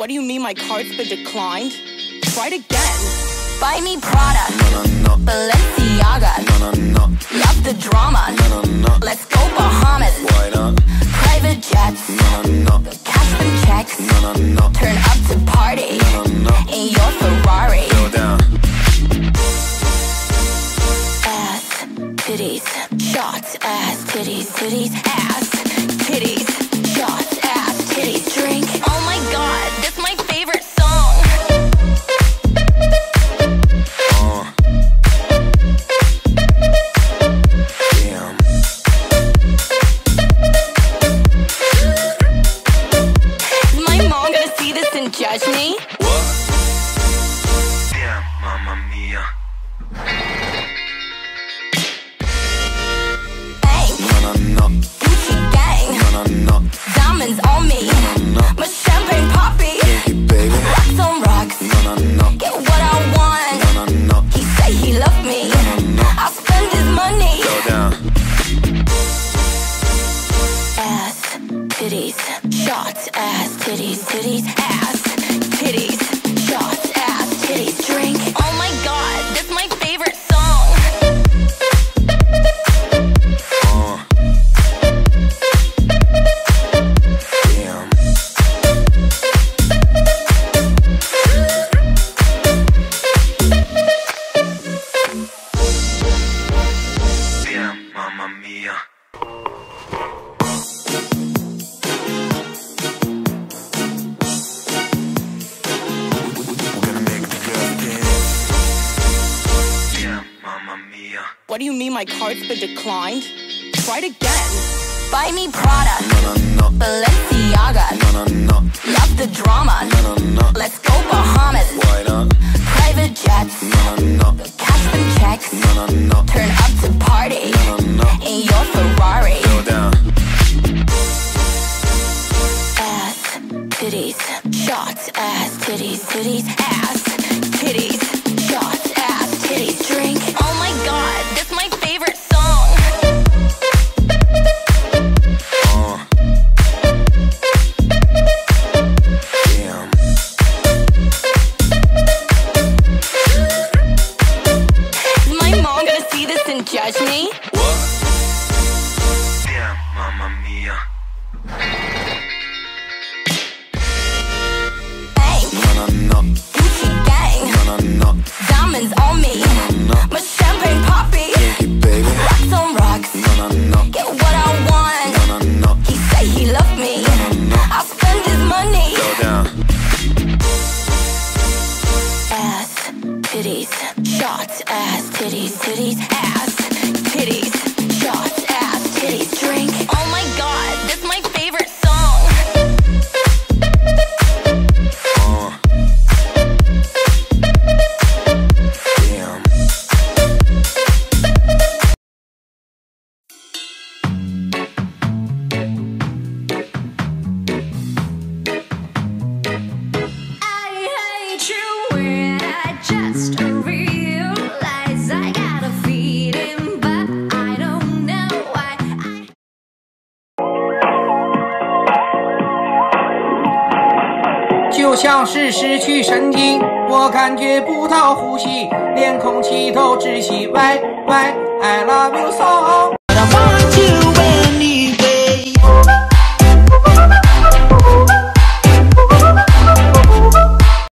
What do you mean my card's been declined? Try it again. Buy me Prada, no, no, no, Balenciaga. no, no, no, Love the drama. no, no, no. Let's go Bahamas. Why not? Private jets. No, no, no, Cash them checks. no, no, no, Turn up to party no, no. in your Ferrari. Go down. Ass, titties, shots, ass, titties, titties, ass, titties, shots, ass, titties, drink. Oh my god, this my favorite song. Uh. Damn. Is my mom gonna see this and judge me? What? Damn, mamma mia. Bang, No, no, no, diamonds on me. My champagne poppy, mamma mia. What do you mean my card's been declined? Try it again. Buy me Prada, No, no, no, Balenciaga. no, no, no, Love the drama. no, no, no. Titties, titties, ass, titties, titties, shots, ass, titties, titties, ass, titties, 像是失去神经，我感觉不到呼吸，连空气都窒息。喂喂，I love you so。